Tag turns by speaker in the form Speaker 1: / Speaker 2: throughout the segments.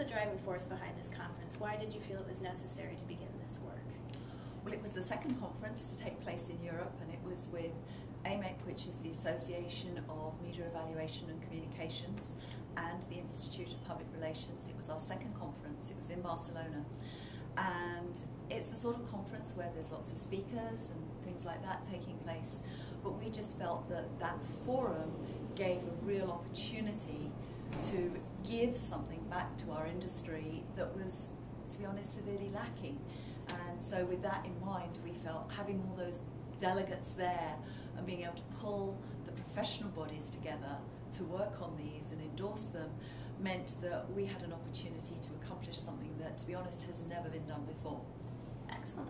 Speaker 1: the driving force behind this conference? Why did you feel it was necessary to begin this work?
Speaker 2: Well, it was the second conference to take place in Europe, and it was with AMEC, which is the Association of Media Evaluation and Communications, and the Institute of Public Relations. It was our second conference, it was in Barcelona. And it's the sort of conference where there's lots of speakers and things like that taking place. But we just felt that that forum gave a real opportunity to give something back to our industry that was, to be honest, severely lacking. And so, with that in mind, we felt having all those delegates there and being able to pull the professional bodies together to work on these and endorse them meant that we had an opportunity to accomplish something that, to be honest, has never been done before.
Speaker 1: Excellent.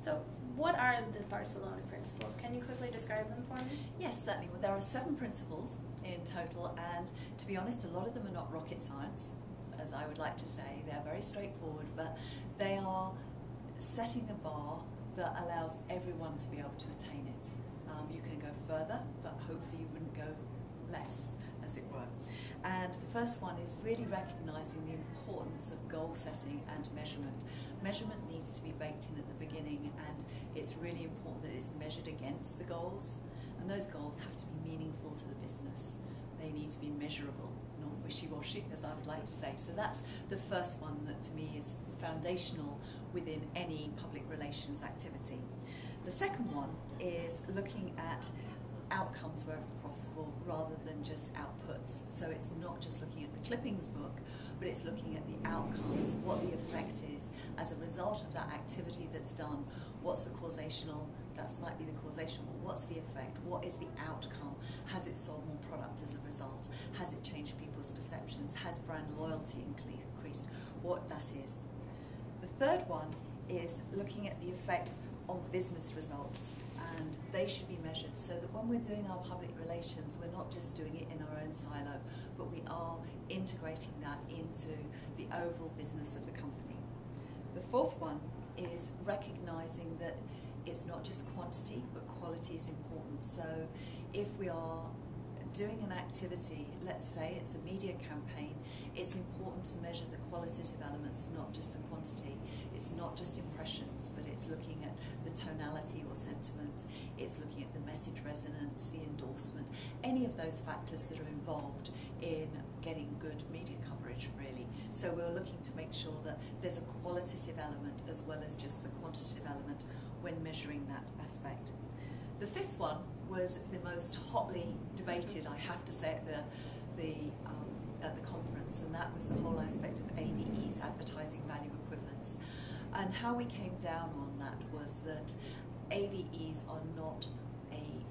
Speaker 1: So, what are the Barcelona principles? Can you quickly describe them for me?
Speaker 2: Yes, certainly. Well, there are seven principles in total, and to be honest, a lot of them are not rocket science, as I would like to say. They're very straightforward, but they are setting the bar that allows everyone to be able to attain it. Um, you can go further, but hopefully you wouldn't go less, as it were. And the first one is really recognising the importance of goal setting and measurement. Measurement needs to be baked in at the beginning, and it's really important that it's measured against the goals. And those goals have to be meaningful to the business. They need to be measurable, not wishy-washy, as I would like to say. So that's the first one that to me is foundational within any public relations activity. The second one is looking at outcomes wherever possible rather than just outputs. So it's not just looking at the clippings book, but it's looking at the outcomes, what the effect is as a result of that activity that's done, what's the causational, that might be the causation, but what's the effect, what is the outcome, has it sold more product as a result, has it changed people's perceptions, has brand loyalty increased, what that is. The third one is looking at the effect on business results and they should be measured so that when we're doing our public relations, we're not just doing it in our own silo, but we are integrating that into the overall business of the company. The fourth one is recognizing that it's not just quantity, but quality is important. So if we are doing an activity, let's say it's a media campaign, it's important to measure the qualitative elements, not just the quantity. It's not just impressions, but it's looking at the tonality or sentiment, it's looking at the message resonance, the endorsement, any of those factors that are involved in getting good media coverage, really. So we're looking to make sure that there's a qualitative element as well as just the quantitative element when measuring that aspect. The fifth one was the most hotly debated, I have to say, at the, the, um, at the conference, and that was the whole aspect of AVEs, advertising value equivalence. And how we came down on that was that AVEs are not a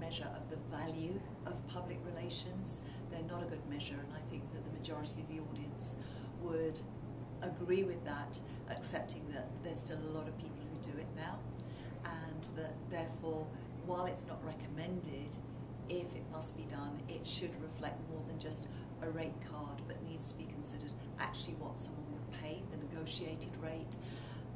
Speaker 2: measure of the value of public relations. They're not a good measure, and I think that the majority of the audience would agree with that, accepting that there's still a lot of people who do it now, that therefore while it's not recommended, if it must be done, it should reflect more than just a rate card, but needs to be considered actually what someone would pay, the negotiated rate.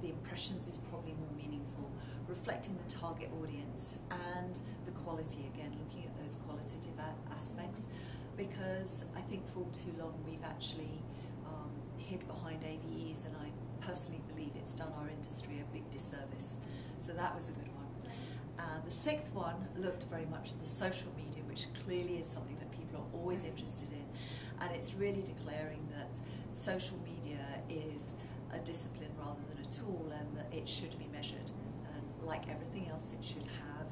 Speaker 2: The impressions is probably more meaningful, reflecting the target audience and the quality again, looking at those qualitative aspects, because I think for too long we've actually um, hid behind AVEs, and I personally believe it's done our industry a big disservice. So that was a good one. Uh, the sixth one looked very much at the social media, which clearly is something that people are always interested in. And it's really declaring that social media is a discipline rather than a tool and that it should be measured. And like everything else, it should have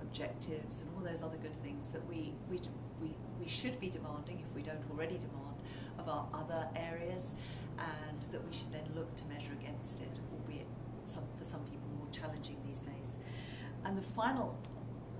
Speaker 2: objectives and all those other good things that we, we, we, we should be demanding, if we don't already demand, of our other areas, and that we should then look to measure against it, albeit some, for some people more challenging. And the final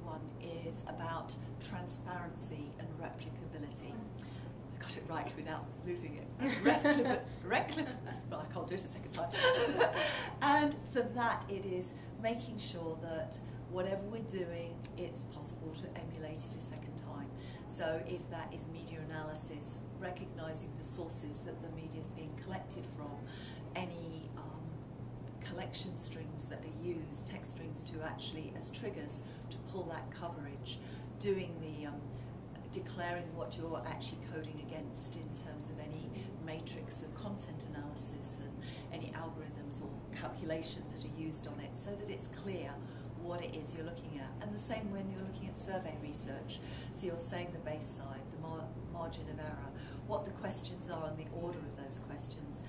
Speaker 2: one is about transparency and replicability. I got it right without losing it. Replicability. well, I can't do it a second time. and for that, it is making sure that whatever we're doing, it's possible to emulate it a second time. So if that is media analysis, recognizing the sources that the media is being collected from, any collection strings that are used, text strings to actually as triggers to pull that coverage, doing the um, declaring what you're actually coding against in terms of any matrix of content analysis and any algorithms or calculations that are used on it so that it's clear what it is you're looking at. And the same when you're looking at survey research. So you're saying the base side, the mar margin of error, what the questions are and the order of those questions.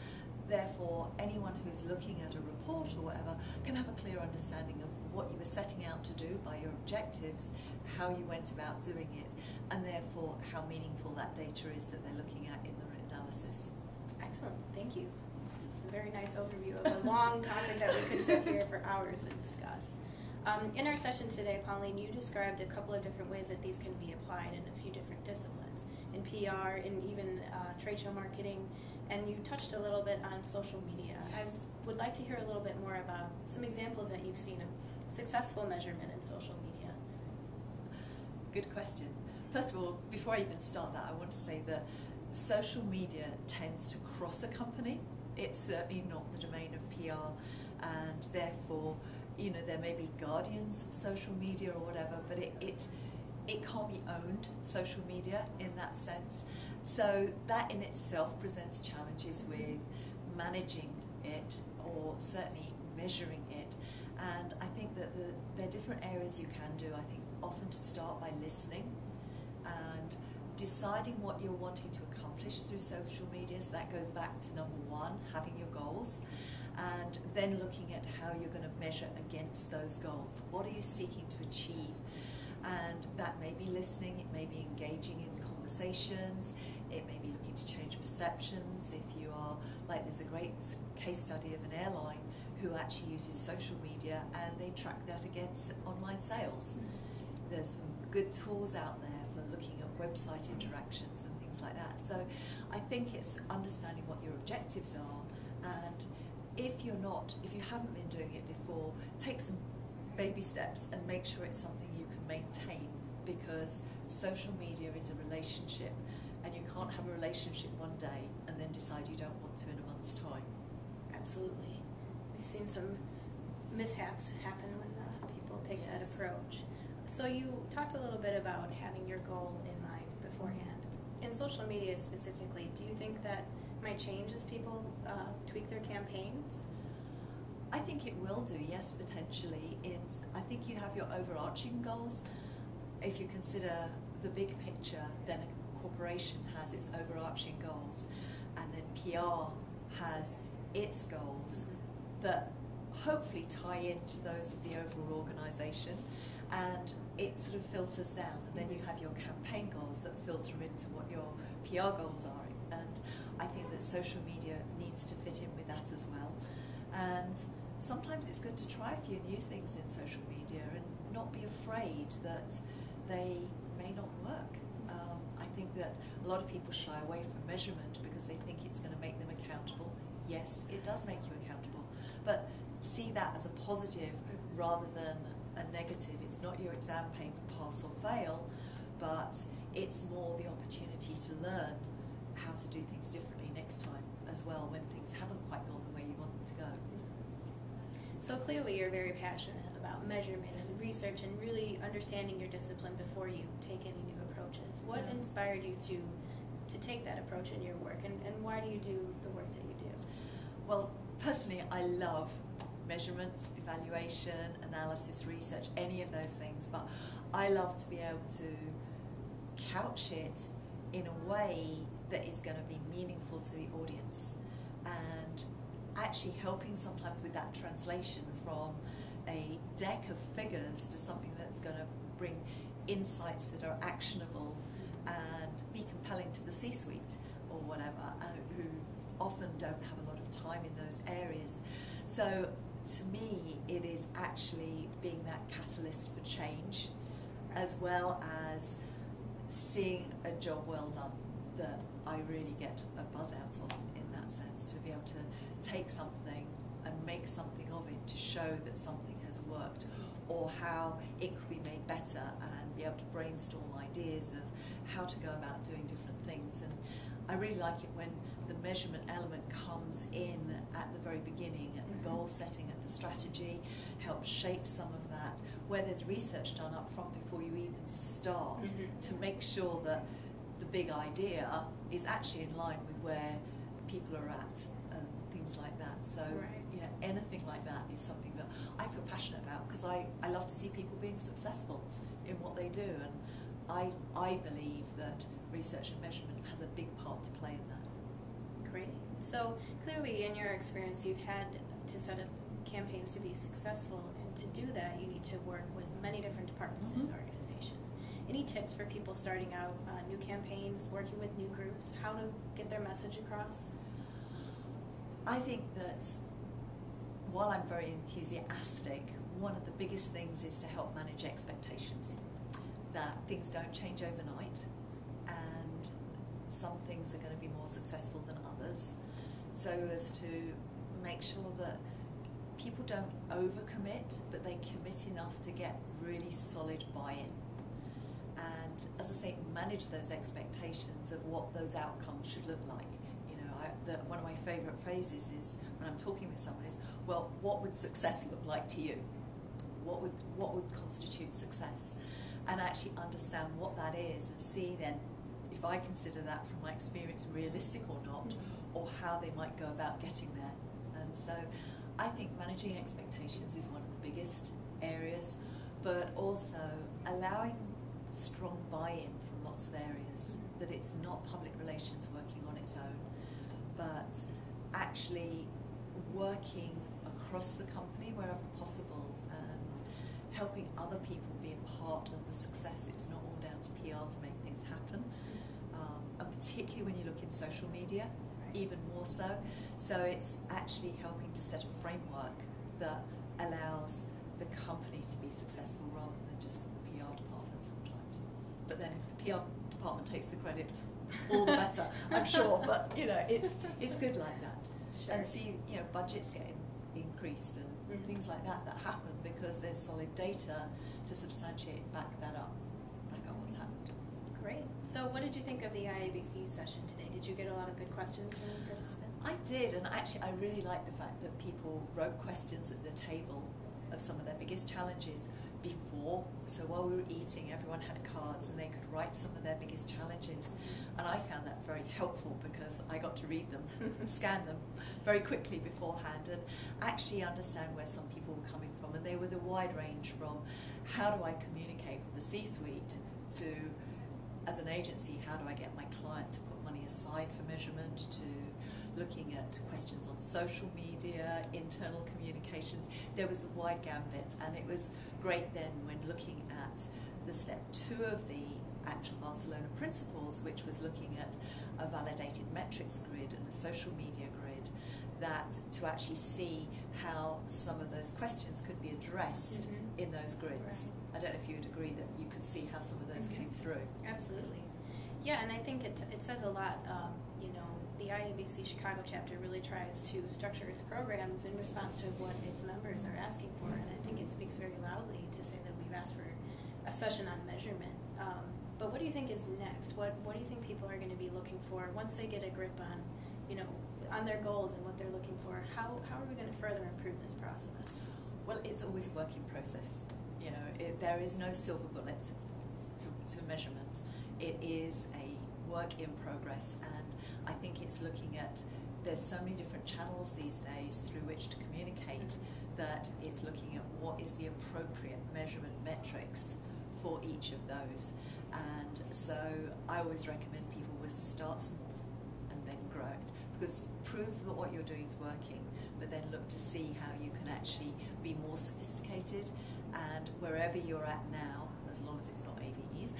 Speaker 2: Therefore, anyone who's looking at a report or whatever can have a clear understanding of what you were setting out to do by your objectives, how you went about doing it, and therefore how meaningful that data is that they're looking at in the analysis.
Speaker 1: Excellent, thank you. It's a very nice overview of a long topic that we could sit here for hours and discuss. Um, in our session today, Pauline, you described a couple of different ways that these can be applied in a few different disciplines, in PR, in even uh, trade show marketing, and you touched a little bit on social media.
Speaker 2: Yes.
Speaker 1: I would like to hear a little bit more about some examples that you've seen of successful measurement in social media.
Speaker 2: Good question. First of all, before I even start that, I want to say that social media tends to cross a company. It's certainly not the domain of PR, and therefore, you know, there may be guardians of social media or whatever, but it, it it can't be owned social media in that sense. So that in itself presents challenges with managing it or certainly measuring it. And I think that the, there are different areas you can do. I think often to start by listening and deciding what you're wanting to accomplish through social media. So that goes back to number one, having your goals, and then looking at how you're going to measure against those goals. What are you seeking to achieve? And that may be listening, it may be engaging in conversations, it may be looking to change perceptions. If you are, like, there's a great case study of an airline who actually uses social media and they track that against online sales. Hmm. There's some good tools out there for looking at website interactions and things like that. So I think it's understanding what your objectives are and if you're not, if you haven't been doing it before, take some baby steps and make sure it's something can maintain because social media is a relationship and you can't have a relationship one day and then decide you don't want to in a month's time.
Speaker 1: Absolutely. We've seen some mishaps happen when uh, people take
Speaker 2: Yes.
Speaker 1: that approach. So you talked a little bit about having your goal in mind beforehand. In social media specifically, do you think that might change as people uh, tweak their campaigns?
Speaker 2: I think it will do, yes, potentially. It's, I think you have your overarching goals. If you consider the big picture, then a corporation has its overarching goals, and then PR has its goals that hopefully tie into those of the overall organisation, and it sort of filters down. And then you have your campaign goals that filter into what your PR goals are, and I think that social media needs to fit in with that as well. And sometimes it's good to try a few new things in social media and not be afraid that they may not work. Um, I think that a lot of people shy away from measurement because they think it's going to make them accountable. Yes, it does make you accountable, but see that as a positive rather than a negative. It's not your exam paper pass or fail, but it's more the opportunity to learn how to do things differently next time as well when things haven't quite gone the way you want them to go.
Speaker 1: So clearly, you're very passionate about measurement and research and really understanding your discipline before you take any new approaches. What
Speaker 2: Yeah.
Speaker 1: inspired you to to take that approach in your work, and, and why do you do the work that you do?
Speaker 2: Well, personally, I love measurements, evaluation, analysis, research, any of those things, but I love to be able to couch it in a way that is going to be meaningful to the audience and actually helping sometimes with that translation from a deck of figures to something that's going to bring insights that are actionable and be compelling to the C-suite or whatever, uh, who often don't have a lot of time in those areas. So to me, it is actually being that catalyst for change, as well as seeing a job well done that I really get a buzz out of in that sense, to be able to take something and make something of it to show that something has worked or how it could be made better and be able to brainstorm ideas of how to go about doing different things. And I really like it when the measurement element comes in at the very beginning, at the
Speaker 1: Mhm.
Speaker 2: goal setting, at the strategy, helps shape some of that, where there's research done up front before you even start
Speaker 1: Mhm.
Speaker 2: to make sure that the big idea is actually in line with where people are at things like that. So,
Speaker 1: Right.
Speaker 2: yeah, anything like that is something that I feel passionate about because I, I love to see people being successful in what they do. And I, I believe that research and measurement has a big part to play in that.
Speaker 1: Great. So clearly, in your experience, you've had to set up campaigns to be successful, and to do that, you need to work with many different departments in
Speaker 2: Mhm.
Speaker 1: an organization. Any tips for people starting out uh, new campaigns, working with new groups, how to get their message across?
Speaker 2: I think that while I'm very enthusiastic, one of the biggest things is to help manage expectations. That things don't change overnight and some things are going to be more successful than others. So as to make sure that people don't overcommit, but they commit enough to get really solid buy-in. And as I say, manage those expectations of what those outcomes should look like. You know, I, the, one of my favourite phrases is when I'm talking with someone is, well, what would success look like to you? What would what would constitute success? And actually understand what that is, and see then if I consider that from my experience realistic or not, mm-hmm. or how they might go about getting there. And so, I think managing expectations is one of the biggest areas, but also allowing strong buy-in from lots of areas. Mm-hmm. That it's not public relations working on its own, but actually working across the company wherever possible and helping other people be a part of the success. It's not all down to PR to make things happen, um, and particularly when you look in social media, even more so. So it's actually helping to set a framework that allows the company to be successful rather than just the PR department sometimes. But then if the PR department takes the credit, all the better, I'm sure. But you know, it's it's good like that.
Speaker 1: Sure.
Speaker 2: And see, you know, budgets getting increased and
Speaker 1: Mhm.
Speaker 2: things like that that happen because there's solid data to substantiate back that up, back up what's happened.
Speaker 1: Great. So, what did you think of the IABC session today? Did you get a lot of good questions from the participants?
Speaker 2: I did, and actually, I really like the fact that people wrote questions at the table of some of their biggest challenges before. So while we were eating, everyone had cards and they could write some of their biggest challenges. And I found that very helpful because I got to read them, scan them very quickly beforehand, and actually understand where some people were coming from. And they were the wide range from how do I communicate with the C suite to as an agency, how do I get my client to put money aside for measurement, to looking at questions on social media, internal communications. There was the wide gambit, and it was great then when looking at the step two of the actual Barcelona principles, which was looking at a validated metrics grid and a social media grid, that to actually see how some of those questions could be addressed
Speaker 1: Mhm.
Speaker 2: in those grids. I don't know if you would agree that you could see how some of those
Speaker 1: Mhm.
Speaker 2: came through.
Speaker 1: Absolutely. Yeah, and I think it, it says a lot. Um, you know, the IABC Chicago chapter really tries to structure its programs in response to what its members are asking for, and I think it speaks very loudly to say that we've asked for a session on measurement. Um, but what do you think is next? What What do you think people are going to be looking for once they get a grip on, you know, on their goals and what they're looking for? How How are we going to further improve this process?
Speaker 2: Well, it's always a working process. You know, it, there is no silver bullet to, to measurement. It is a work in progress, and I think it's looking at there's so many different channels these days through which to communicate mm-hmm. that it's looking at what is the appropriate measurement metrics for each of those. And so I always recommend people will start small and then grow it because prove that what you're doing is working, but then look to see how you can actually be more sophisticated and wherever you're at now, as long as it's not AVEs,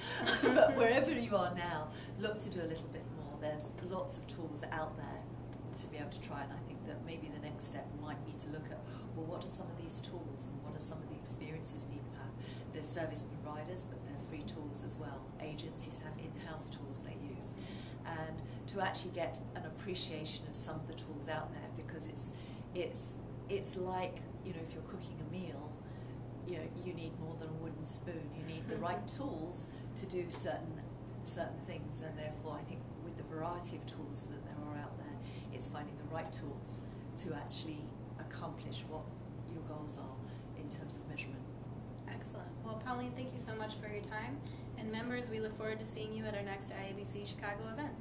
Speaker 2: but wherever you are now, look to do a little bit more. There's lots of tools out there to be able to try, and I think that maybe the next step might be to look at well, what are some of these tools and what are some of the experiences people have? There's service providers, but they're free tools as well. Agencies have in-house tools they use, and to actually get an appreciation of some of the tools out there because it's it's it's like you know if you're cooking a meal you know you need more than a wooden spoon you need the mm-hmm. right tools to do certain certain things and therefore I think the variety of tools that there are out there, it's finding the right tools to actually accomplish what your goals are in terms of measurement.
Speaker 1: Excellent. Well, Pauline, thank you so much for your time. And members, we look forward to seeing you at our next IABC Chicago event.